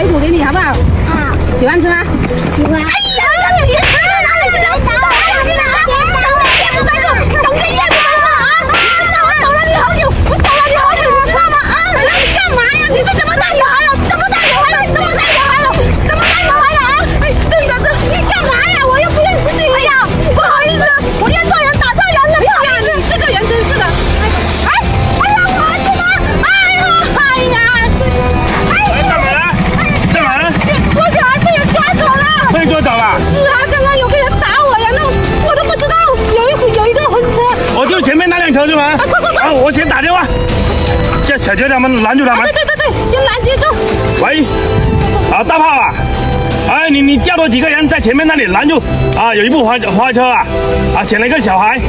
排骨给你，好不好？好。喜欢吃吗？喜欢。哎呀，小姐他们拦住他们对。对对对，先拦截住。喂，啊，大炮啊，哎，你你叫多几个人在前面那里拦住啊，有一部花花车啊，啊，捡了一个小孩，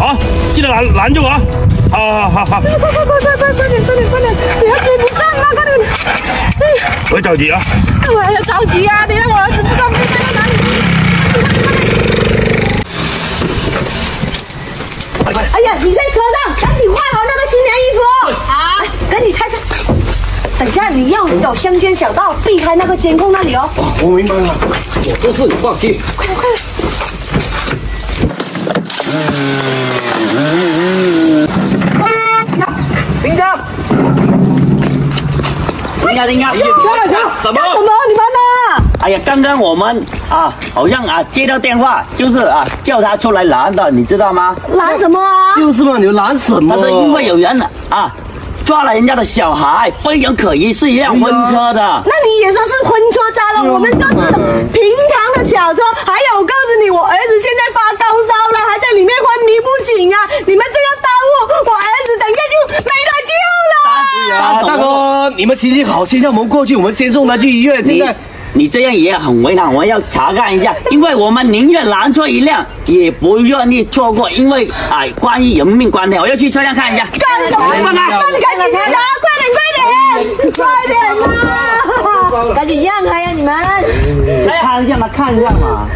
啊，记得拦拦住啊，好好好好，快快快快快快点快点快点！你要追不上啊，快点！不要着急啊，我还要着急啊！等下我儿子不知道飞到哪里。哎呀，你在车上，赶紧换好那个新娘衣服。好，赶紧拆拆。等一下你要走乡间小道，避开那个监控那里哦。我明白了，我这事你放心。快点快点！林长，停下，停下！什么？什么？你们呢？哎呀，刚刚我们啊，好像啊接到电话，就是啊叫他出来拦的，你知道吗？拦什么啊？就是嘛，你们拦什么？他说因为有人啊抓了人家的小孩，非常可疑，是一辆婚车的。那你也说是婚车渣了，我们这是平常的小车。还有，我告诉你，我儿子现在发高烧了，还在里面昏迷不醒啊！你们这样耽误，我儿子等一下就没得救了。啊，大哥，你们行行好，现在我们过去，我们先送他去医院。现在你这样也很为难，我要查看一下，因为我们宁愿拦错一辆，也不愿意错过，因为哎，关于人命关天，我要去车辆看一下。干什么？放开！那你赶紧查，快点，快点，快点呐！赶紧让开呀，你们！看一下嘛，看一下嘛。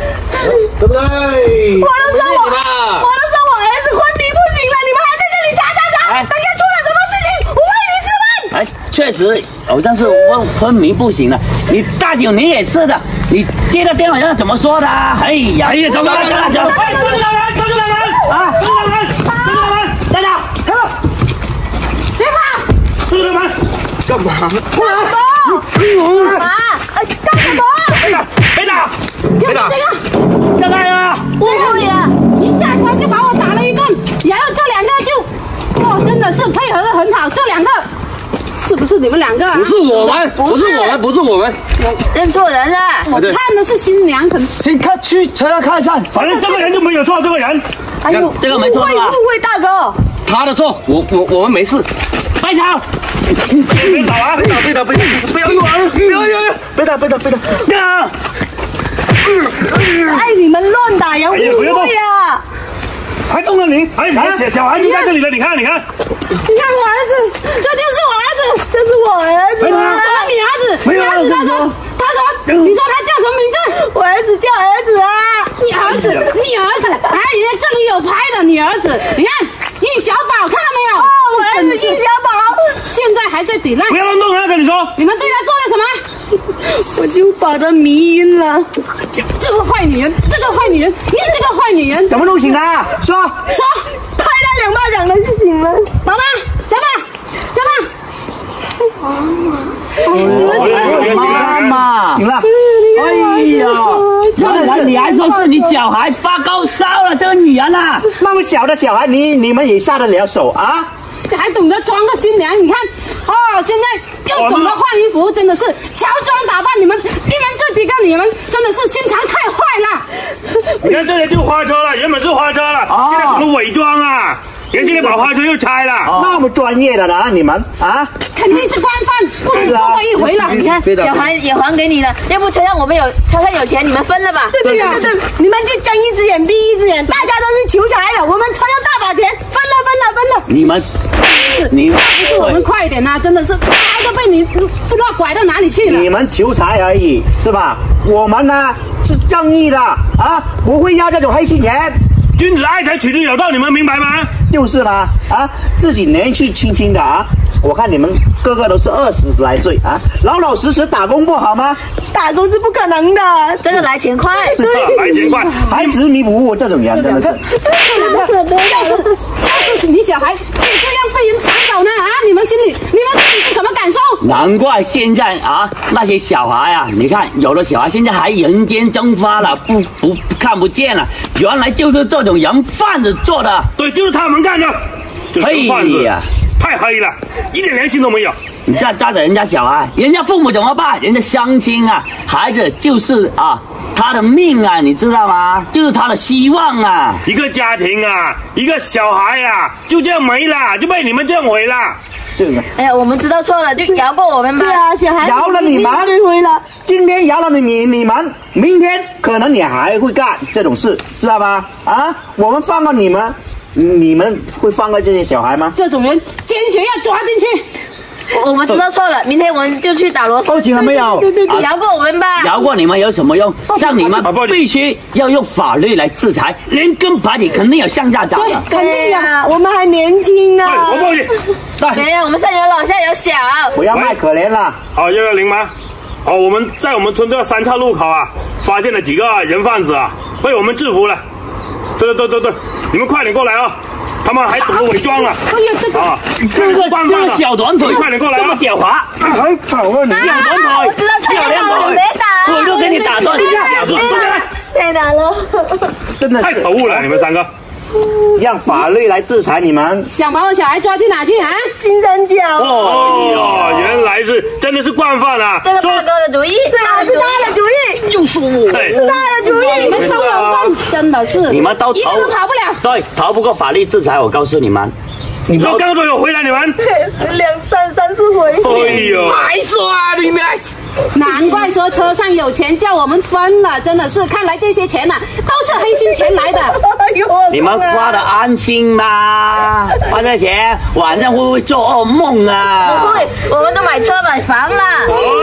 对不对？我都说我，我都说我儿子昏迷不醒了，你们还在这里查查查！哎等一下出了什么事情，我为你质问！哎，确实好像是昏昏迷不醒了。你大九你也是的，你接到电话要怎么说的啊？哎呀，哎呀，走走走走走，哎，抓住他们，抓住他们，啊！抓住他们，抓住他们，站长，别怕！抓住他们，干嘛？干嘛？哎，干什么？别打！就是这个，站开啊！我告你了，一下船就把我打了一顿，然后这两个就，哇，真的是配合的很好，这两个是不是你们两个啊？不是我们，不是我们，不是我们。我认错人了，我看的是新娘，可能。先看去车上看一下，反正这个人就没有错，这个人。哎呦，这个没错是吧？误会大哥，他的错，我我我们没事。快跑！别打啊！别打，别打，别打，不要打，不要要，别打，别打，别打。啊！哎，你们乱打人，误会啊！还动了你？哎，你看小小孩就在这里了，你看，你看，你看我儿子，这就是我这是我儿子，没有啊什么你儿子？你儿子他说，他说，你说他叫什么名字？我儿子叫儿子啊，你儿子，你儿子，哎，人家这里有拍的，你儿子，你看易小宝，看到没有？哦，我儿子易小宝，现在还在抵赖不，要乱动啊！跟你说，你们对他做了什么？我就把他迷晕了。这个坏女人，这个坏女人，你这个坏女人，怎么弄醒的？说，说，拍他两巴掌他就醒了。宝妈，小宝，小宝，哎，醒了醒了醒了。妈妈，行了。哎呀，你还说是你小孩发高烧了，这个女人啊！那么小的小孩，你你们也下得了手啊？你还懂得装个新娘，你看，哦，现在又懂得换衣服，真的是乔装打扮。你们，你们这几个女人真的是心肠太坏了。你看这里就花车了，原本是花车了，现在怎么伪装啊？人现在把花车又拆了。那么专业的呢？你们啊？肯定是惯犯，不止做过一回了。你看小孩也还给你了，要不车上我们有车上有钱，你们分了吧？对对对对，你们就睁一只眼闭一只眼，大家都是求财的，我们车上大把钱，分了分了分了。你们是，你们不是我们快一点呐、真的是财都被你不知道拐到哪里去了。你们求财而已，是吧？我们呢是正义的啊，不会要这种黑心钱。君子爱财，取之有道，你们明白吗？就是嘛，啊，自己年纪轻轻的啊，我看你们个个都是二十来岁啊，老老实实打工不好吗？打工是不可能的，真的来钱快。来钱快，还执迷不悟这种人真的是。要是要是你小孩就这样被人抢走呢啊！你们心里你们心里是什么感受？难怪现在啊，那些小孩啊，你看有的小孩现在还人间蒸发了，不不看不见了，原来就是这种人贩子做的。对，就是他们干的，就是哎贩子呀，太黑了，一点良心都没有。你这样抓着人家小孩，人家父母怎么办？人家相亲啊，孩子就是啊，他的命啊，你知道吗？就是他的希望啊。一个家庭啊，一个小孩啊，就这样没了，就被你们这样毁了。这个哎呀，我们知道错了，就饶过我们吧。对啊，小孩饶了你们这回了。今天饶了你你你们，明天可能你还会干这种事，知道吧？啊，我们放过你们，你们会放过这些小孩吗？这种人坚决要抓进去。我我们知道错了，明天我们就去打螺丝。报警了没有？啊饶过我们吧。饶过你们有什么用？像你们必须要用法律来制裁，连根拔起，肯定有向下找对的。，肯定的。呀，我们还年轻呢。对，我报警。没有，我们上有老下有小。不要卖可怜了。好，幺幺零吗？好，我们在我们村这个三岔路口啊，发现了几个人贩子啊，被我们制服了。对对对对对，你们快点过来啊！他们还懂得伪装了！哎呀，这个啊，这个这个惯犯了小短腿你快点过来这么啊！狡猾，很丑啊你！小短腿，我知道错小两腿了，别打。我就给你打断一下嘴。太难了。真的太可恶了，你们三个！让法律来制裁你们。想把我小孩抓去哪去啊？金三角。哦，原来是真的是惯犯啊！这个大哥的主意，对啊，是他的主意，就是我对，他的主意。你们收了饭，真的是你们都一个都跑不了。对，逃不过法律制裁。我告诉你们，你说刚才有回来你们，两三三次回。哎呦，还说啊，你们难怪说车上有钱叫我们分了，真的是，看来这些钱呐、都是黑心钱来的。你们花的安心吗？花这钱晚上会不会做噩梦啊？不会，我们都买车买房了。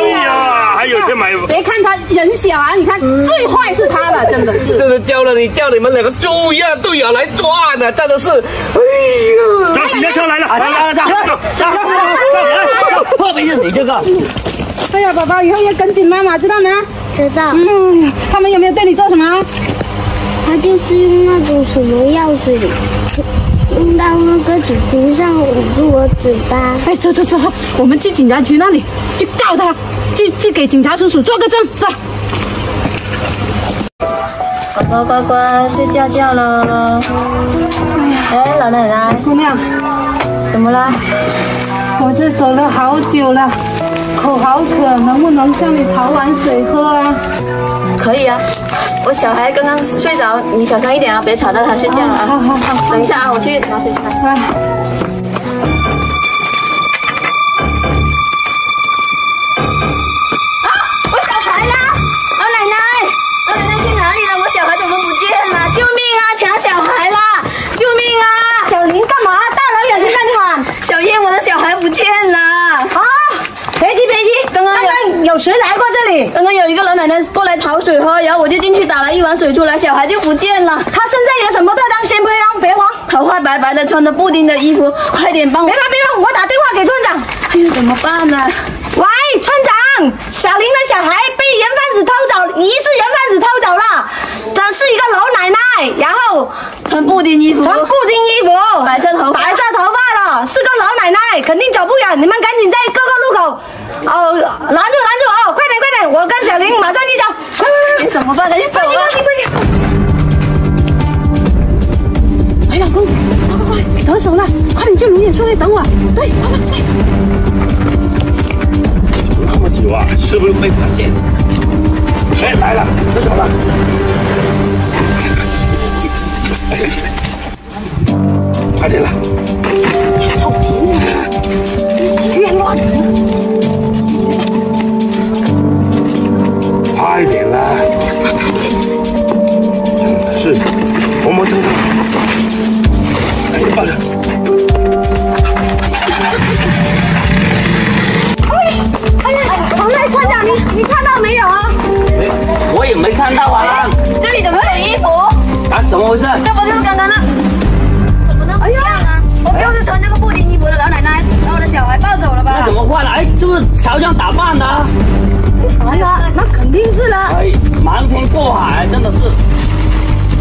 哎呀，还有钱买，别看他人小啊，你看最坏是他了，真的是。真的叫了你叫你们两个猪一样队友来抓呢，真的是，哎呀！走，你的车来了，来，来来，走走走走走，特别是你这个，哎呀，宝宝以后要跟紧妈妈，知道吗？知道，嗯，他们有没有对你做什么？他就是用那种什么药水，用到那个纸巾上捂住我嘴巴。哎，走走走，我们去警察局那里去告他，去去给警察叔叔做个证，走。宝宝乖乖睡觉觉了。哎，老奶奶，姑娘，怎么了？我这走了好久了，口好渴，能不能向你讨碗水喝啊？可以啊，我小孩刚刚睡着，你小声一点啊，别吵到他睡觉啊。好好好，等一下啊，我去拿水出来。啊。我小孩呢？老奶奶，老奶奶去哪里了？我小孩怎么不见了？刚刚有谁来过这里？刚刚有一个老奶奶过来讨水喝，然后我就进去打了一碗水出来，小孩就不见了。他身上有什么特征？先不要，别慌，头发白白的，穿着布丁的衣服，快点帮我别！慌别慌，我打电话给村长。哎呀，怎么办呢？喂，村长，小林的小孩被人贩子偷走，疑似人贩子偷走了。这是一个老奶奶，然后穿布丁衣服，穿布丁衣服，白色头发白色头发了，是个老奶奶，肯定走不远。你们赶紧在各个路口，哦，拦住拦住哦，快点快点，我跟小林马上去找。快快哎怎么办呢？你走了。快快快点！哎，老公，快快快，得手了，快点去龙眼树那等我。对，快快快。那么久啊，是不是被发现？哎，来了，得手了。快点了！快我们等等。哎，快点！哎呀，王赖村长，你你看到没有啊？我也没看到啊。这里怎么有衣服？啊，怎么回事？这不就是刚刚那？怎么那么像啊？我就是穿这个布丁衣服的老奶奶，然后我的小孩抱着换了，哎，是不是乔装打扮的？哎呀，那肯定是了。哎，瞒天过海，真的是。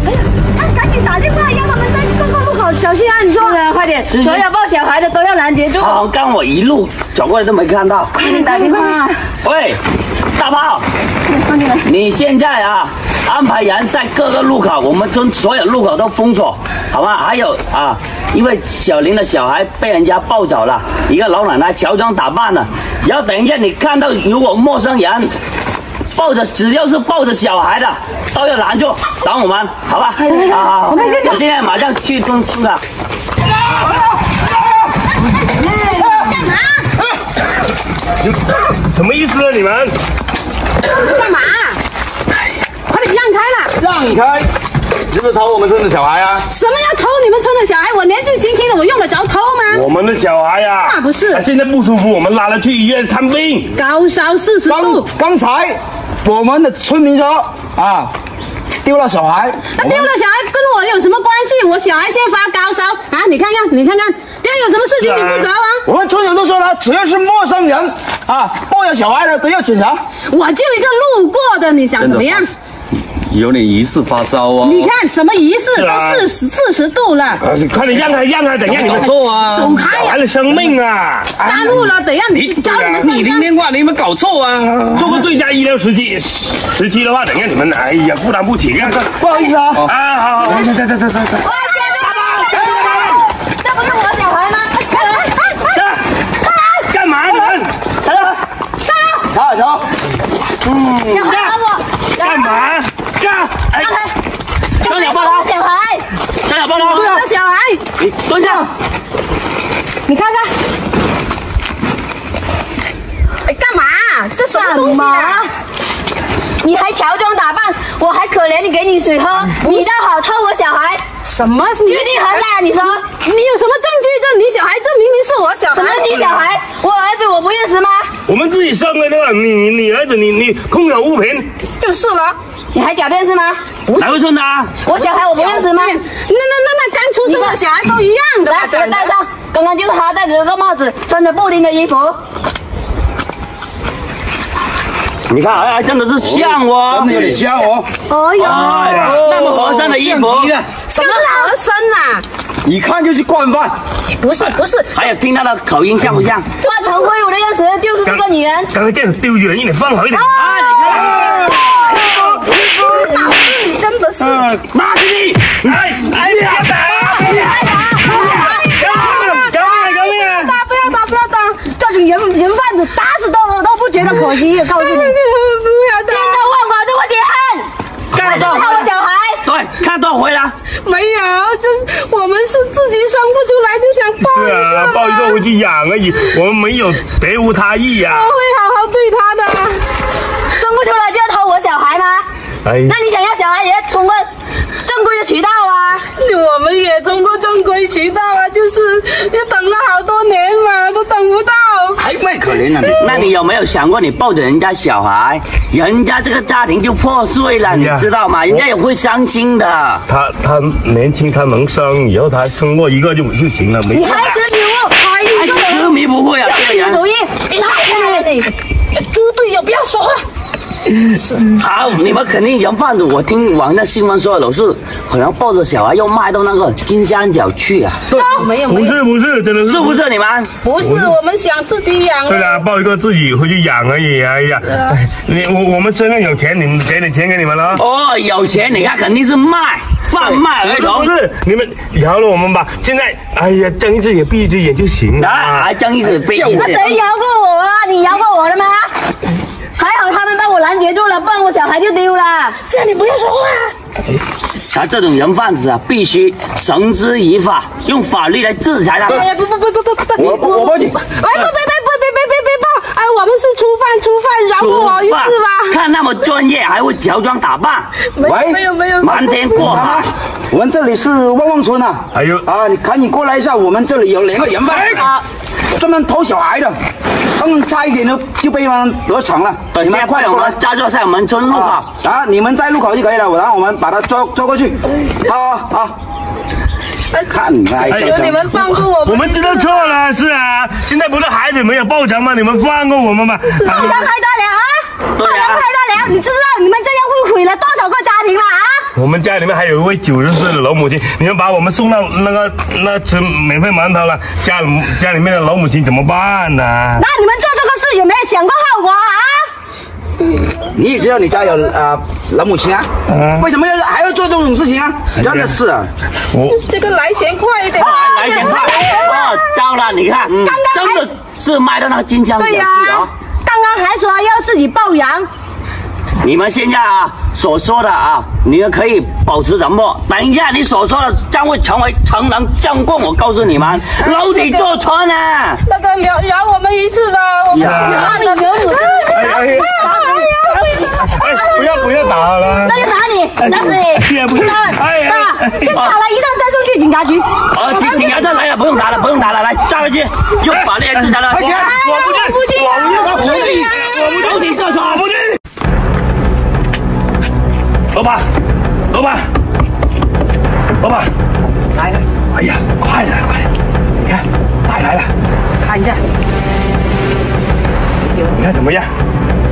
哎呀，那赶紧打电话让他们在各个路口小心啊！你说。对啊，快点，所有抱小孩的都要拦截住。好，刚我一路走过来都没看到。快点打电话。喂，大炮，你现在啊，安排人在各个路口，我们村所有路口都封锁，好吗？还有啊，因为小林的小孩被人家抱走了，一个老奶奶乔装打扮的，然后等一下你看到如果陌生人抱着，只要是抱着小孩的，都要拦住，等我们，好吧？好好好，我现在马上去跟村长。什么意思啊你们？干嘛？快点让开了！让你开，是不是偷我们村的小孩啊？什么要偷你们村的小孩？我年纪轻轻的，我用得着偷吗？我们的小孩呀、那不是他现在不舒服，我们拉他去医院看病。高烧四十刚度，刚才我们的村民说啊，丢了小孩，那丢了小孩跟我有什么关系？我小孩现在发高烧啊！你看看，你看看，等下有什么事情你负责吗？我们村长都说了，只要是陌生人啊抱有小孩的都要检查。我就一个路过的，你想怎么样？有点疑似发烧哦你看什么仪式？是啊都四十四十度了，呃，快点让开，让开，等一下你们错啊！走开呀！小孩的生命啊！耽误了，等一下你找你们上山。电话，你有没有搞错啊？做个最佳医疗时机时机的话，等一下你们哎呀负担不起，看看不好意思啊，啊，好好，走走走走走走，这不是我小孩吗？干嘛你们？好走，小孩打我，干嘛？干！哎，小鸟抱他，小孩，小鸟抱他，我的小孩，你蹲下。你看看，哎，干嘛？这什么东西啊？你还乔装打扮，我还可怜你给你水喝，你倒好偷我小孩，什么？你究竟何在？你说，你有什么证据？这你小孩，这明明是我小孩。什么你小孩？我儿子我不认识吗？我们自己生的对吧？你你儿子你你空有物品，就是了。你还狡辩是吗？哪个村的啊？我小孩我不认识吗？那那那那刚出生的小孩都一样的吧来，？这个戴上，刚刚就是他戴着这个帽子，穿着布丁的衣服。你看，哎，真的是像哦真的。有点像哦。哎呦，哎呀，那么和善的衣服，什么和珅呐？一看就是惯犯。不是不是，还有听他的口音像不像？化成灰我的认识就是这个女人。刚刚这样丢人一点，放好一点。啊，你看，脑子你真的是。骂死你！哎哎呀！哎呀，救命！救命啊！打不要打不要打！这种人人贩子打死都都不觉得可惜，告诉你。不要打千刀万剐对我解恨，干得还是他我小孩。对，看多回来。没有，就是我们是自己生不出来就想抱是啊，抱一个回去养而已，我们没有别无他意呀、我会好好对他的。生不出来就要偷我小孩吗？哎，那你想要小孩也要通过正规的渠道啊。我们也通过正规渠道啊，就是也等了好多年嘛，都等不到。还怪可怜了你。那你有没有想过，你抱着人家小孩，人家这个家庭就破碎了，你知道吗？人家也会伤心的。他他年轻，他能生，以后他生过一个就就行了，没你事。还执迷不悟，还哎，痴迷不会啊，这个人。有主意，你害你。猪队友，不要说话。好，你们肯定人贩子，我听网上新闻说的都是，可能抱着小孩要卖到那个金三角去啊，不没有不，是不是，真的是是不？是你们？不是我们想自己养对。啦，抱一个自己回去养而已。哎呀，哎你我我们身上有钱，你们给点钱给你们了。哦，有钱，你看肯定是卖贩卖儿童不。是你们饶了我们吧！现在，哎呀，睁一只眼闭一只眼就行了。啊，还睁一只闭一只眼。那谁饶过我啊？你饶过我了吗？还好他们把我拦截住了，不然我小孩就丢了。这样你不要说话。他这种人贩子啊，必须绳之以法，用法律来制裁他们。哎呀，不不不不不不不，我我报警哎，不别别别别别别别报！哎，我们是初犯，初犯，饶过我一次吧。看那么专业，还会乔装打扮，没有喂没有没有，瞒天过海。我们这里是旺旺村啊。哎呦啊，你赶紧过来一下，我们这里有两个人贩，专门偷小孩的，他们差一点就就被他们得逞了。对，你们快点，我们抓住在我们村路口。啊！啊，你们在路口就可以了，然后我们把他抓抓过去。好好好，看来求你们放过我们。我们知道错了，是啊，现在不是孩子没有报偿吗？你们放过我们吧。报偿太多了啊！报偿太多了，你知不知道你们这样会毁了多少个家庭了啊？我们家里面还有一位九十岁的老母亲，你们把我们送到那个那吃免费馒头了，家里家里面的老母亲怎么办呢？那你们做这个事有没有想过后果啊？你也知道你家有啊、老母亲啊，为什么要还要做这种事情啊？真的是啊，我这个来钱快一点。来一点快哦，糟了，你看，刚刚真的是卖到那个金枪角去对呀、啊！刚刚还说要自己抱养，你们现在啊所说的啊，你们可以保持沉默。等一下，你所说的将会成为成人将棍，我告诉你们，牢底坐穿啊！那个饶饶我们一次吧，我们那你惹我，哎不要不要打了！那就打你，打死你！也不是，哎呀，打，先打了，一旦再送去警察局。哦，警警察站来了，不用打了，不用打了，来抓回去，用法律来制裁了。我不去，我不去，我不去，我不牢底坐穿，我不去。老板，老板，老板，来了，哎呀，快点快点，你看，带来了，看一下，你看怎么样？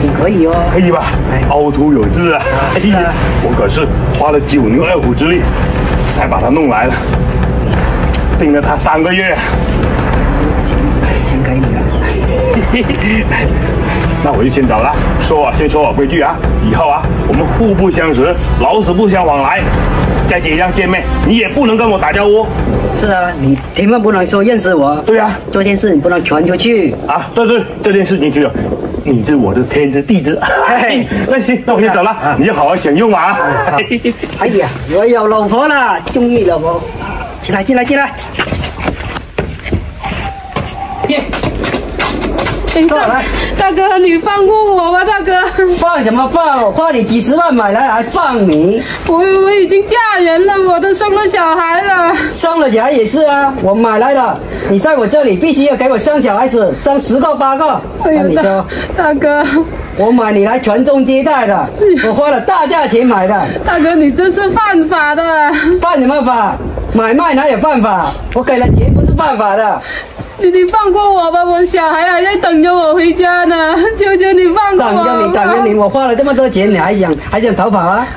挺可以哦。可以吧？哎凹凸有致啊！哎呀，我可是花了九牛二虎之力才把它弄来了，盯了它三个月。钱给你了。那我就先走了。说啊，先说好规矩啊，以后啊，我们互不相识，老死不相往来。在街上见面，你也不能跟我打招呼。是啊，你千万不能说认识我。对啊，这件事你不能传出去。啊，对对，这件事情只有你知我知，天知地知。嘿那行，那我先走了，你就好好享用啊。哎呀，我有老婆了，终于老婆。进来，进来，进来。等大哥，你放过我吧，大哥。放什么放？我花你几十万买来还放你？我我已经嫁人了，我都生了小孩了。生了小孩也是啊，我买来的。你在我这里必须要给我生小孩子，生十个八个。哎呦，大那你说，大哥，我买你来传宗接代的，我花了大价钱买的，大哥，你这是犯法的。犯什么法？买卖哪有犯法？我给了钱不是犯法的。你你放过我吧，我小孩还在等着我回家呢，求求你放过我。等着你，等着你，。我花了这么多钱，你还想还想逃跑啊？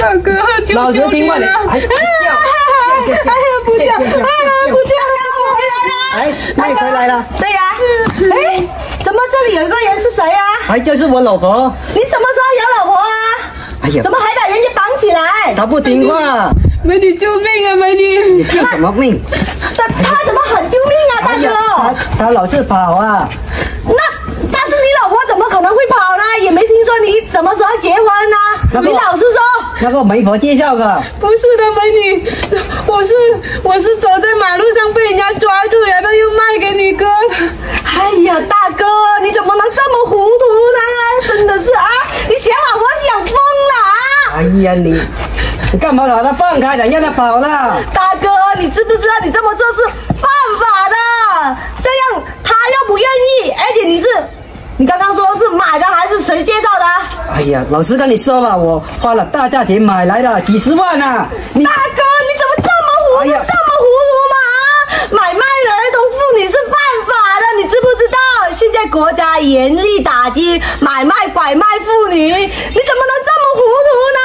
大哥，求老实求你听话，你了。还哎呀，不叫，哎呀，不叫。哎，那你回来了？对呀、哎，怎么这里有一个人是谁啊？哎，就是我老婆。你什么时候有老婆啊？哎呀怎，么还把人家绑起来？他不听话，美女救命啊，美女你女！救什么命？他他怎么喊救命啊，大哥？她她老是跑啊。那但是你老婆怎么可能会跑呢？也没听说你什么时候结婚呢、那个你老实说。那个媒婆介绍的，不是的，美女，我是我是走在马路上被人家抓住，然后又卖给你哥。哎呀，大哥，你怎么能这么糊涂呢？真的是啊，你想老婆想疯了啊！哎呀你，你干嘛把他放开了，让他跑了？大哥，你知不知道你这么做是犯法的？这样他又不愿意，而且你是，你刚刚说是买的还是谁介绍的？哎呀，老实跟你说吧，我花了大价钱买来的，几十万啊！你大哥，你怎么这么糊涂，哎这么糊涂嘛？啊，买卖儿童妇女是犯法的，你知不知道？现在国家严厉打击买卖拐卖妇女，你怎么能这么糊涂呢？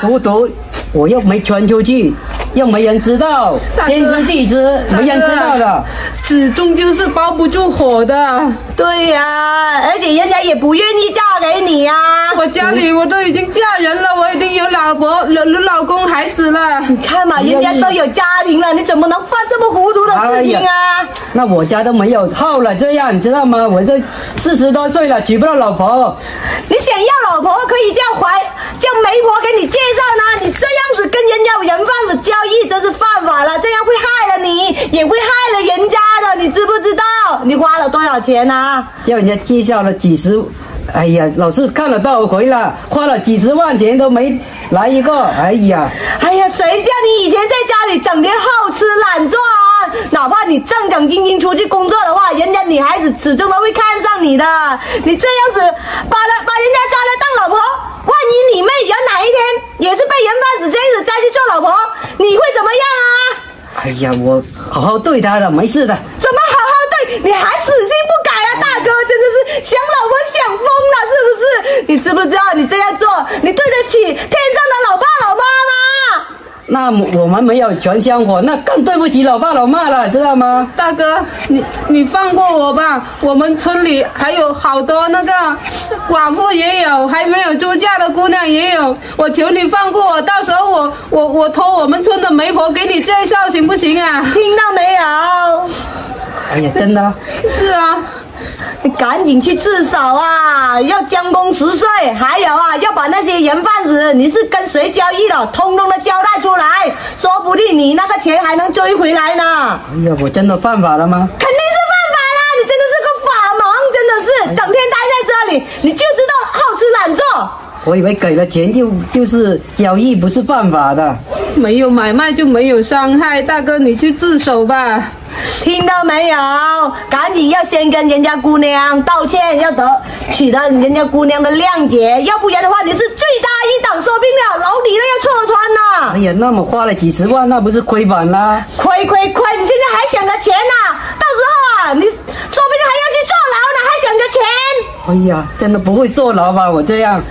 糊涂，我又没传出去，又没人知道，天知地知，没人知道的。纸终究是包不住火的。对呀、而且人家也不愿意嫁给你呀、我家里我都已经嫁人了，我已经有老婆、有有老公、孩子了。你看嘛，人家都有家庭了，你怎么能犯这么糊涂的事情啊？那我家都没有后了，这样你知道吗？我这四十多岁了，娶不到老婆。你想要老婆可以叫怀叫媒婆给你介绍呢，你这样子跟人家人贩子交易，这是犯法了，这样会害了你，也会害了人家的，你知不知道？你花了多少钱呢、叫人家介绍了几十，哎呀，老是看了倒回了，花了几十万钱都没来一个，哎呀，哎呀，谁叫你以前在家里整天好吃懒做啊？哪怕你正正经经出去工作的话，人家女孩子始终都会看上你的。你这样子把了把人家抓来当老婆，万一你妹有哪一天也是被人贩子这样子摘去做老婆，你会怎么样啊？哎呀，我好好对她的，没事的。怎么好好对？你还死性不改啊，大哥！真的是想老婆想疯了，是不是？你知不知道你这样做，你对得起天上的老爸老妈吗？那我们没有全香火，那更对不起老爸老妈了，知道吗？大哥，你你放过我吧，我们村里还有好多那个寡妇也有，还没有出嫁的姑娘也有，我求你放过我，到时候我我我托我们村的媒婆给你介绍，行不行啊？听到没有？哎呀，真的。是啊。你赶紧去自首啊！要将功赎罪，还有啊，要把那些人贩子你是跟谁交易的，通通的交代出来，说不定你那个钱还能追回来呢。哎呀，我真的犯法了吗？肯定是犯法啦！你真的是个法盲，真的是整天待在这里，你就知道好吃懒做。我以为给了钱就就是交易，不是犯法的。没有买卖就没有伤害，大哥你去自首吧。听到没有？赶紧要先跟人家姑娘道歉，要得取得人家姑娘的谅解，要不然的话你是罪大一等，说不定了牢底都要戳穿呢。哎呀，那么花了几十万，那不是亏本啦？亏亏亏！你现在还想着钱呢？到时候啊，你说不定还要去坐牢呢，还想着钱。哎呀，真的不会坐牢吧？我这样，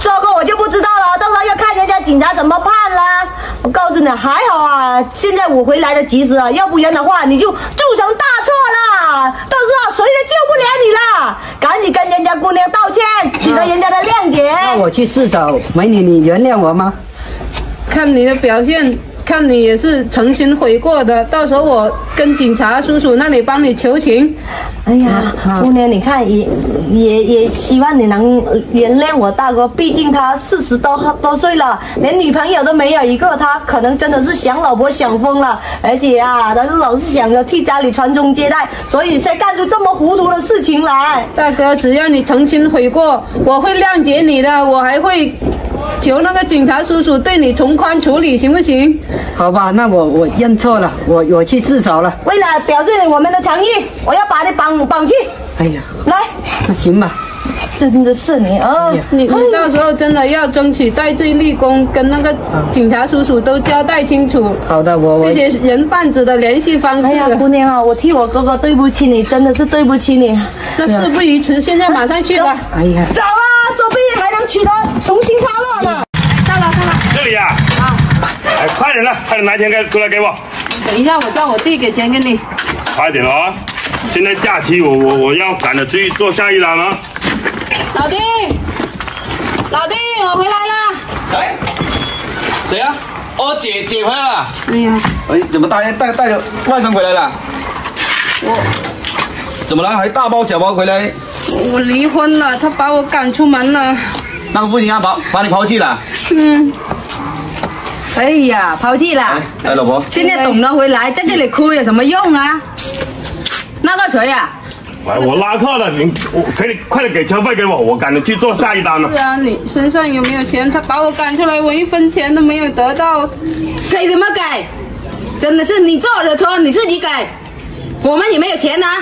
这个我就不知道了，到时候要看人家警察怎么判啦。我告诉你，还好啊，现在我回来的及时啊，要不然的话你就铸成大错了，到时候谁都救不了你了。赶紧跟人家姑娘道歉，取得人家的谅解。那我去自首，美女，你原谅我吗？看你的表现。看你也是诚心悔过的，到时候我跟警察叔叔那里帮你求情。哎呀，姑娘，你看也也也希望你能原谅我大哥，毕竟他四十多多岁了，连女朋友都没有一个，他可能真的是想老婆想疯了，而且啊，他是老是想着替家里传宗接代，所以才干出这么糊涂的事情来。大哥，只要你诚心悔过，我会谅解你的，我还会。求那个警察叔叔对你从宽处理，行不行？好吧，那我我认错了，我我去自首了。为了表示我们的诚意，我要把你绑绑去。哎呀，来，那行吧。真的是你啊！你你到时候真的要争取戴罪立功，跟那个警察叔叔都交代清楚。好的，我我这些人贩子的联系方式。哎呀，姑娘啊，我替我哥哥对不起你，真的是对不起你。这事不宜迟，现在马上去吧。哎呀，走啊！说不定还能取得重新哎，快点了，快点拿钱给出来给我。等一下，我叫我弟给钱给你。快点啊！现在假期，我我我要赶着去做下一单了。老弟，老弟，我回来了。谁，谁呀？哦，姐姐回来了。哎呀，哎，怎么带带带着外甥回来了？我怎么了？还大包小包回来？我离婚了，他把我赶出门了。那个父亲啊，把把你抛弃了？嗯。哎呀，抛弃了。哎，老婆。现在懂得回来，在这里哭有什么用啊？那个谁呀？哎，我拉客了，你我给你快点给车费给我，我赶着去做下一单了。是啊，你身上有没有钱？他把我赶出来，我一分钱都没有得到。给什么给？真的是你做的车，你自己给。我们也没有钱呐。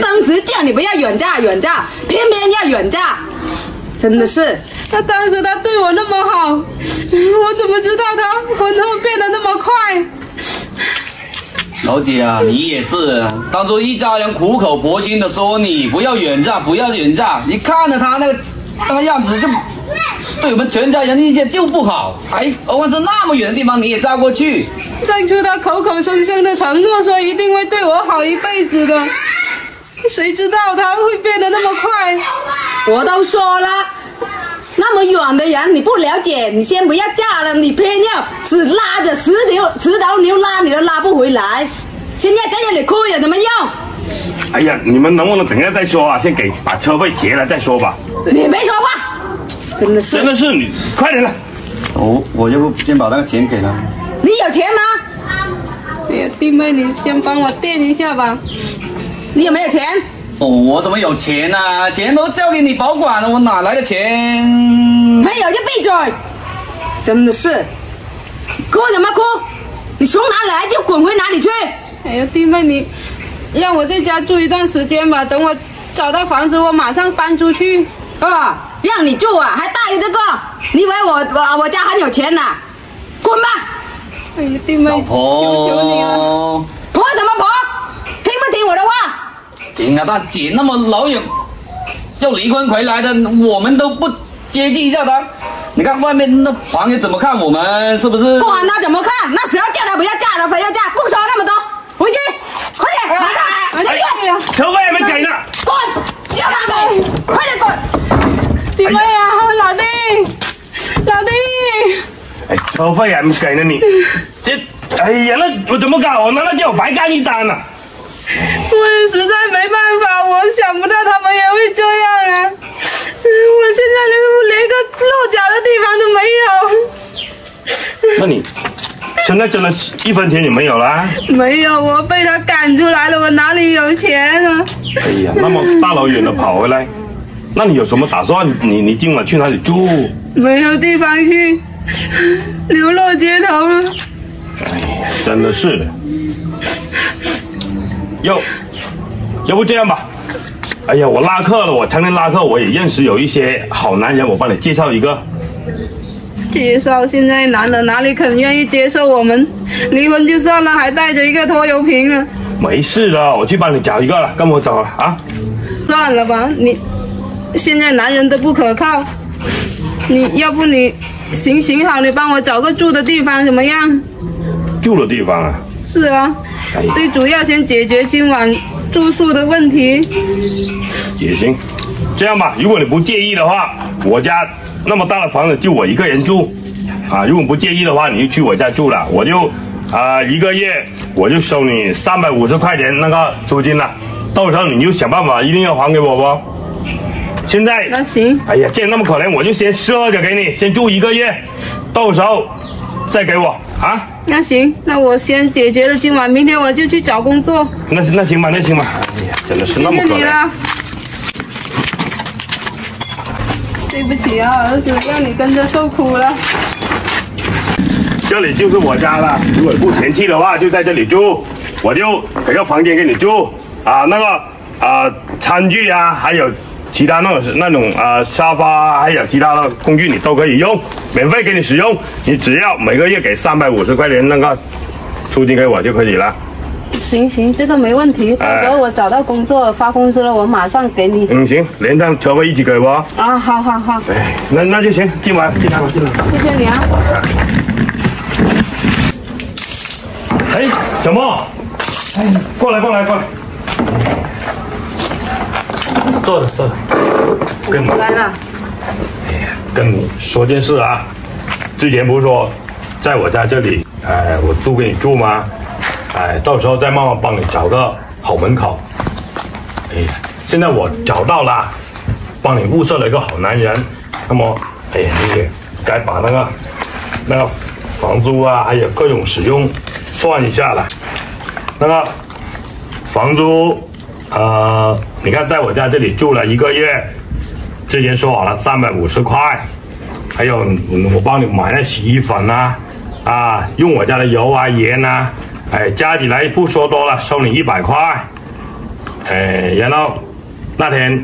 当时叫你不要远嫁远嫁，偏偏要远嫁，真的是。他当时他对我那么好，我怎么知道他婚后变得那么快？老姐啊，你也是，当初一家人苦口婆心的说你不要远嫁，不要远嫁，你看着他那个那个样子，就对我们全家人意见就不好，还何况是那么远的地方你也嫁过去。当初他口口声声的承诺说一定会对我好一辈子的，谁知道他会变得那么快？我都说了，那么远的人你不了解，你先不要嫁了，你偏要死拉着石牛石头牛拉你都拉不回来，现在在这里哭有什么用？哎呀，你们能不能等一下再说啊？先给把车费结了再说吧。你没说话，真的是真的是你，快点来。哦，我要不先把那个钱给了。你有钱吗？哎呀，弟妹，你先帮我垫一下吧。你有没有钱？哦，我怎么有钱呢、啊？钱都交给你保管了，我哪来的钱？没有就闭嘴！真的是，哭什么哭？你从哪来就滚回哪里去！哎呀，弟妹，你让我在家住一段时间吧，等我找到房子，我马上搬出去。啊，让你住啊，还答应这个？你以为我我我家很有钱呐、滚吧！哎呀，弟妹，求求你了，婆，婆怎么婆？听不听我的话？听啊，大姐那么老远要离婚回来的，我们都不接济一下他。你看外面那朋友怎么看我们，是不是？管他怎么看，那谁要嫁他不要嫁他非要嫁，不说那么多，回去，快点，马上，马上哎呀，车费还没给呢。滚，叫他滚，快点滚！弟妹啊，老弟，老弟，哎，车费还没给呢你，这，哎呀，那我怎么搞？那那叫我白干一单啊！我也实在没办法，我想不到他们也会这样啊！嗯我现在连连个落脚的地方都没有。那你现在真的是一分钱也没有啦？没有，我被他赶出来了，我哪里有钱啊？哎呀，那么大老远的跑回来，那你有什么打算？你你今晚去哪里住？没有地方去，流落街头了。哎呀，真的是的。要，要不这样吧？哎呀，我拉客了，我常年拉客，我也认识有一些好男人，我帮你介绍一个。介绍现在男的哪里肯愿意接受我们？离婚就算了，还带着一个拖油瓶啊！没事的，我去帮你找一个了，跟我走了啊。算了吧，你现在男人都不可靠，你要不你行行好，你帮我找个住的地方怎么样？住的地方啊，是啊最主要先解决今晚住宿的问题。也行。这样吧，如果你不介意的话，我家那么大的房子就我一个人住，啊，如果不介意的话，你就去我家住了，我就啊、一个月我就收你三百五十块钱那个租金了，到时候你就想办法一定要还给我不？现在那行，哎呀，既然那么可怜，我就先赊着给你，先住一个月，到时候再给我啊。那行，那我先解决了今晚，明天我就去找工作。那那行吧，那行吧。哎呀，真的是那么可怜。谢谢你了。对不起啊，儿子，让你跟着受苦了。这里就是我家了，如果不嫌弃的话，就在这里住，我就给个房间给你住啊，那个啊餐具啊，还有其他那种那种啊沙发啊，还有其他的工具你都可以用，免费给你使用，你只要每个月给三百五十块钱那个租金给我就可以了。行行，这个没问题。到时候我找到工作发工资了，我马上给你。嗯，行，连上车费一起给我。啊，好好好，哎，那那就行，今晚进来吧，进来。谢谢你啊。哎，小莫？哎，过来过来过来，坐着坐着，跟你来了，跟你说件事啊，之前不是说在我家这里，哎，我租给你住吗？哎，到时候再慢慢帮你找个好门口。哎呀，现在我找到了，帮你物色了一个好男人，那么，哎呀，你也该把那个那个房租啊，还有各种使用算一下了。那个房租，呃，你看在我家这里住了一个月，之前说好了三百五十块，还有我帮你买那洗衣粉呐、啊，用我家的油啊盐呐、哎，加起来不说多了，收你一百块，哎，然后那天，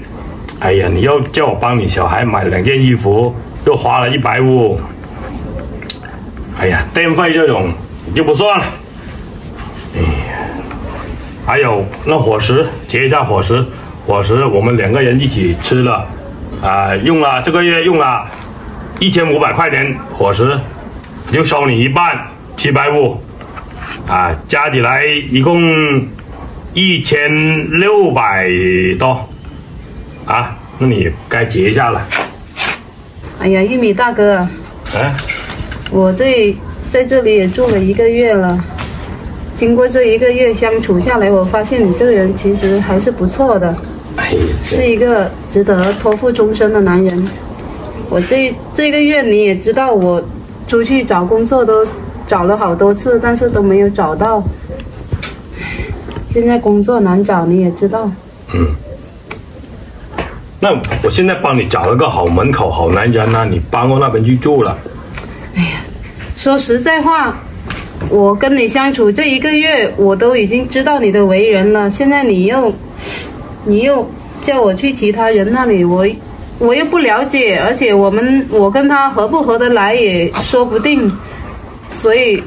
哎呀，你又叫我帮你小孩买两件衣服，又花了一百五，哎呀，电费这种就不算了。还有那伙食，结一下伙食，伙食我们两个人一起吃了，啊、用了这个月用了一千五百块钱伙食，就收你一半，七百五，啊，加起来一共一千六百多，啊，那你该结一下了，哎呀，玉米大哥，啊，我这在这里也住了一个月了。经过这一个月相处下来，我发现你这个人其实还是不错的，哎，是一个值得托付终身的男人。我这这个月你也知道，我出去找工作都找了好多次，但是都没有找到。现在工作难找，你也知道。嗯那我现在帮你找了个好门口好男人呐、你搬过那边去住了。哎呀说实在话，我跟你相处这一个月，我都已经知道你的为人了。现在你又，你又叫我去其他人那里，我我又不了解，而且我们我跟他合不合得来也说不定，所以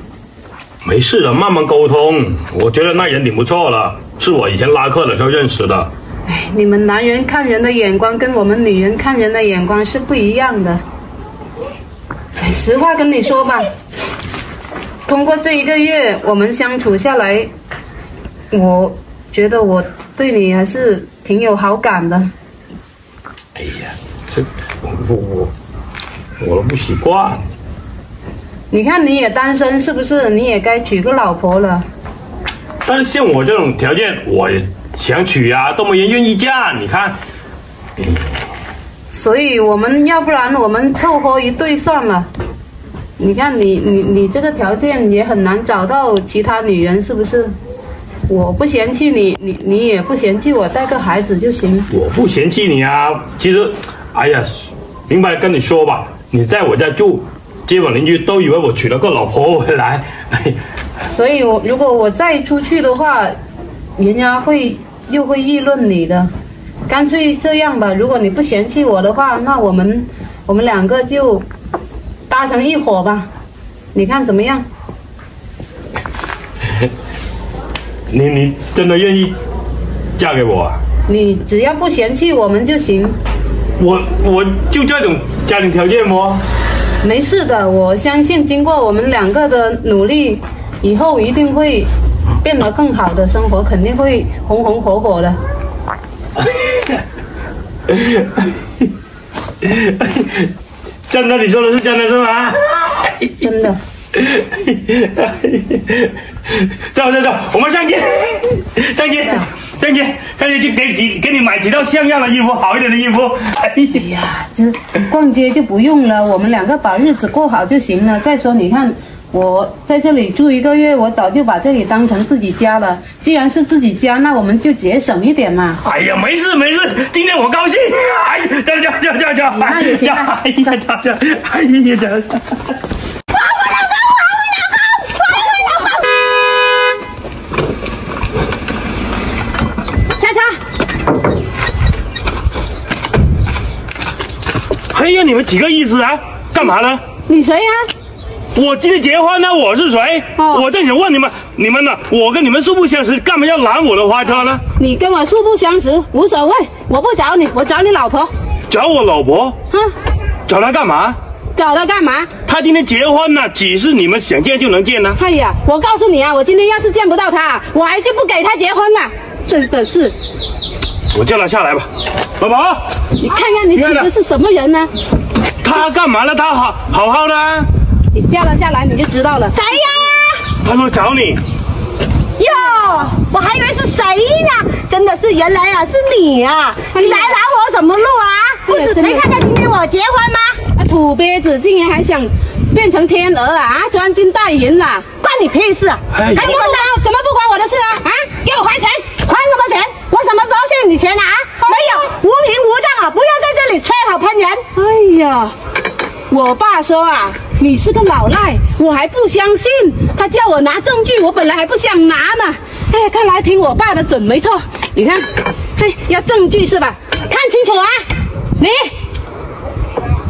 没事的，慢慢沟通。我觉得那人挺不错了，是我以前拉客的时候认识的。哎，你们男人看人的眼光跟我们女人看人的眼光是不一样的。哎，实话跟你说吧，通过这一个月我们相处下来，我觉得我对你还是挺有好感的。哎呀，这我我我都不习惯。你看你也单身是不是？你也该娶个老婆了。但是像我这种条件，我也想娶呀、都没人愿意嫁。你看，所以我们要不然我们凑合一对算了。你看你你你这个条件也很难找到其他女人，是不是？我不嫌弃你，你你也不嫌弃我，带个孩子就行。我不嫌弃你啊。其实，哎呀，明白跟你说吧，你在我家住，街坊邻居都以为我娶了个老婆回来。哎，所以我如果我再出去的话，人家会又会议论你的。干脆这样吧，如果你不嫌弃我的话，那我们我们两个就搭成一伙吧。你看怎么样？你你真的愿意嫁给我啊？你只要不嫌弃我们就行。我我就这种家庭条件吗？没事的，我相信经过我们两个的努力，以后一定会变得更好的生活，肯定会红红火火的。真的，你说的是真的是吗？真的。走走走，我们上街，上街，上街，上街去给几给你买几套像样的衣服，好一点的衣服。哎呀，这逛街就不用了，我们两个把日子过好就行了。再说，你看我在这里住一个月，我早就把这里当成自己家了。既然是自己家，那我们就节省一点嘛。哎呀，没事没事，今天我高兴。哎，走走走走走，那也行啊哎呀，走走，哎呀，走。下车。哎呀，你们几个意思啊？干嘛呢？你谁呀、我今天结婚呢，我是谁？哦我正想问你们，你们呢？我跟你们素不相识，干嘛要拦我的花车呢？你跟我素不相识无所谓，我不找你，我找你老婆。找我老婆，哼，找她干嘛？找她干嘛？她今天结婚呢，岂是你们想见就能见呢？哎呀，我告诉你啊，我今天要是见不到她，我还是不给她结婚了。真的是，我叫她下来吧，老婆，你看看你请的是什么人呢？她干嘛了？她好好好的啊，你叫了下来你就知道了。谁呀？他说找你，哟，我还以为是谁呢，真的是原来啊是你啊！你来拦我什么路啊？不是没看到今天我结婚吗？啊，土鳖子竟然还想变成天鹅啊！啊钻金戴银了！关你屁事啊！哎赶紧滚蛋！怎么不关我的事啊？啊，给我还钱！还什么钱？我什么时候欠你钱了啊？没有，无凭无证啊！不要在这里吹好喷人。哎呀，我爸说啊，你是个老赖，我还不相信。他叫我拿证据，我本来还不想拿呢。哎，看来听我爸的准没错。你看，嘿，要证据是吧？看清楚啊！你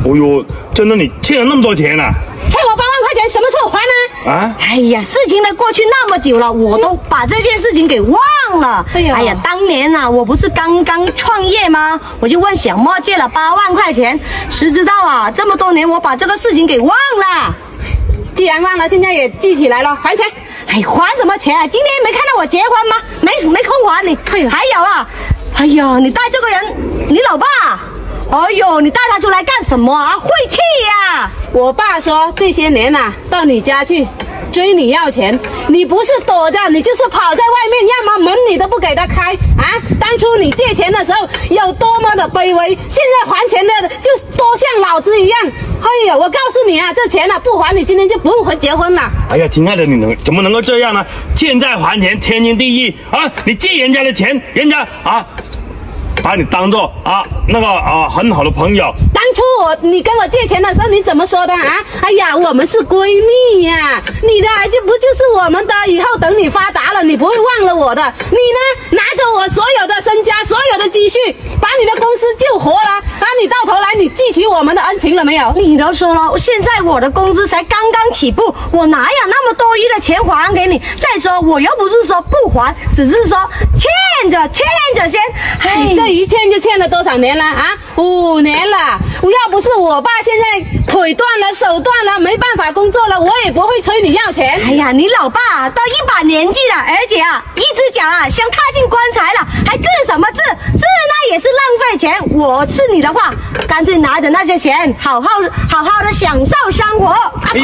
哦呦，真的你欠了那么多钱啊？欠我八万块钱，什么时候还呢？啊？哎呀，事情都过去那么久了，我都把这件事情给忘了。哎呀哎呀，当年啊，我不是刚刚创业吗？我就问小莫借了八万块钱，谁知道啊，这么多年我把这个事情给忘了。既然忘了，现在也记起来了，还钱。哎，还什么钱啊？今天没看到我结婚吗？没没空还你。还有啊，哎呀，你带这个人，你老爸，哎呦，你带他出来干什么啊？晦气呀、我爸说这些年呐、到你家去追你要钱，你不是躲着，你就是跑在外面，要么门你都不给他开啊！当初你借钱的时候有多么的卑微，现在还钱的就多像老子一样。哎呀，我告诉你啊，这钱啊不还，你今天就不用回结婚了。哎呀，亲爱的，你能怎么能够这样呢？欠债还钱，天经地义啊！你借人家的钱，人家啊，把你当做啊那个啊很好的朋友，当初我你跟我借钱的时候，你怎么说的啊？哎呀，我们是闺蜜呀，你的孩子不就是我们的？以后等你发达了，你不会忘了我的。你呢，拿着我所有的身家、所有的积蓄，把你的公司救活了，啊，你到头来你记记起我们的恩情了没有？你都说了，现在我的工资才刚刚起步，我哪有那么多余的钱还给你？再说我又不是说不还，只是说欠着欠着先。哎你这一欠就欠了多少年了啊？五年了。要不是我爸现在腿断了、手断了，没办法工作了，我也不会催你要钱。哎呀，你老爸都一把年纪了，而且啊，一只脚啊像踏进棺材了，还治什么治？治那也是浪费钱。我是你的话，干脆拿着那些钱，好好好好的享受生活。啊呸！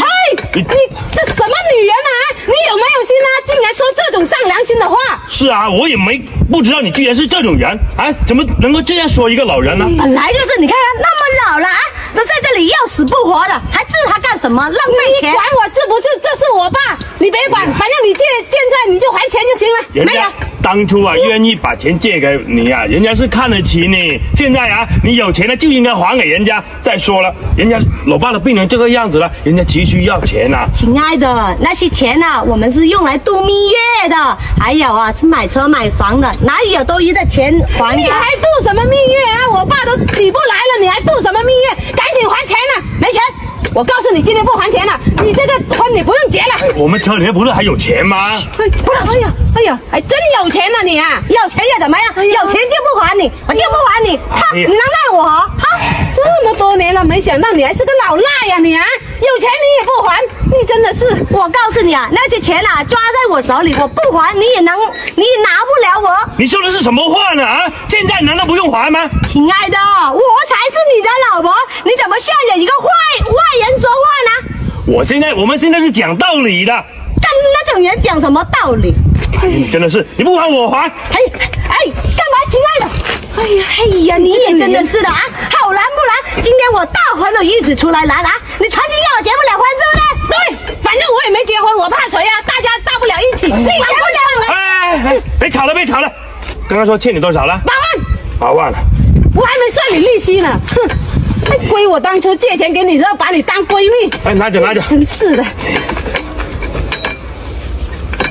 你这什么女人啊？你有没有心啊？竟然说这种丧良心的话！是啊，我也没不知道你居然是这种人，哎，怎么能够这样说一个老人呢？本来就是，你看看那么好了啊，都在这里要死不活的，还什么？浪费钱。你管我是不是？这是我爸，你别管，反正你借现在你就还钱就行了。人家没有。当初啊，愿意把钱借给你啊，人家是看得起你。现在啊，你有钱了就应该还给人家。再说了，人家老爸都病成这个样子了，人家急需要钱呐、亲爱的，那些钱啊，我们是用来度蜜月的，还有啊是买车买房的，哪里有多余的钱还？你还度什么蜜月啊？我爸都起不来了，你还度什么蜜月？赶紧还钱呢、没钱！我告诉你，今天不还钱了，你这个婚你不用结了。我们车里面不是还有钱吗？哎，不是，哎呀，哎呀，还真有钱呢、你啊！有钱又怎么样？有钱就不还你，我就不还你，哈！哎你能奈我哈？哈！这么多年了，没想到你还是个老赖呀、你啊！有钱你也不还，你真的是我告诉你啊，那些钱啊抓在我手里，我不还你也能，你也拿不了我。你说的是什么话呢？啊，现在难道不用还吗？亲爱的，我才是你的老婆，你怎么向着一个坏坏人说话呢？我现在我们现在是讲道理的，跟那种人讲什么道理？你真的是你不还我还。哎哎，干嘛，亲爱的？哎呀，哎呀，你也真的是的啊！今天我大婚的日子出来拿拿！你曾经要我结不了婚是不是？对，反正我也没结婚，我怕谁啊？大家大不了一起，你结不了了，哎哎，别吵了，别吵了。刚刚说欠你多少了？八万，八万了。我还没算你利息呢，哼！还亏我当初借钱给你，然后把你当闺蜜，哎，拿着拿着，真是的。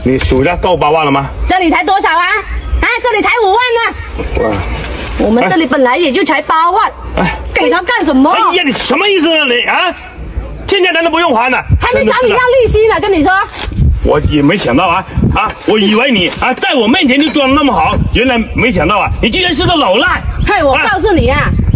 你数一下够八万了吗？这里才多少啊？啊，这里才五万呢。哇，我们这里本来也就才八万，哎，给他干什么？哎呀，你什么意思啊你啊？现在咱都不用还呢？还没找你要利息呢，跟你说。我也没想到啊啊！我以为你啊，在我面前就装得那么好，原来没想到啊，你居然是个老赖。嘿，我告诉你啊，他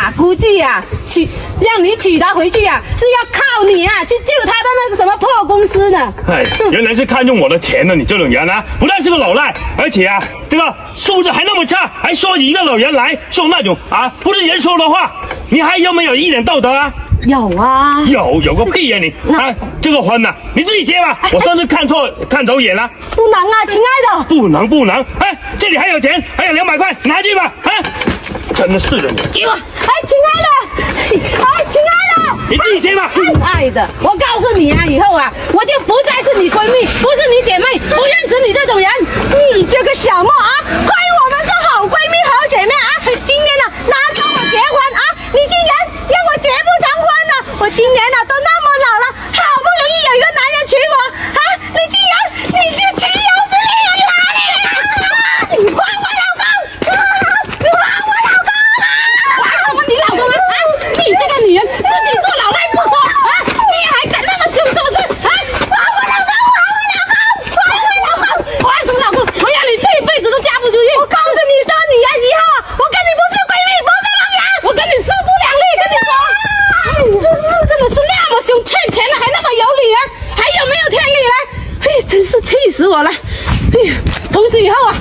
啊估计啊娶让你娶她回去啊，是要靠你啊去救她的那个什么破公司呢。哎，原来是看中我的钱呢，你这种人啊，不但是个老赖，而且啊，这个素质还那么差，还说一个老人来说那种啊不是人说的话，你还有没有一点道德啊？有啊，有有个屁呀、你啊！这个婚呐、你自己结吧。我上次看错看走眼了，不能啊，亲爱的。不能不能！哎，这里还有钱，还有两百块，拿去吧！哎，真的是的，你给我，哎，亲爱的，哎，亲爱的，你自己接吧。亲爱的，我告诉你啊，以后啊，我就不再是你闺蜜，不是你姐妹，不认识你这种人。你这个小莫啊，亏我们是好闺蜜、好姐妹啊！今天呢，拿着我结婚啊，你竟然让我结不成婚呢！我今年呢都那么老了，好不容易有一个男人娶我啊，你竟然你就岂有此理！你哪里啊？你还我老公！啊你还我老公！还什么你老公啊？啊，你这个女人自己做老赖不说啊，竟然还敢那么凶，是不是？啊，还我老公！还我老公！还我老公！还什么老公？我要你这一辈子都嫁不出去。我告诉你说，女人以后我跟你不是闺蜜，不是朋友。我跟你势不两立，跟你说，哎呀，真的是那么凶，欠钱了还那么有理啊，还有没有天理了？哎呀，真是气死我了！哎呀，从此以后啊，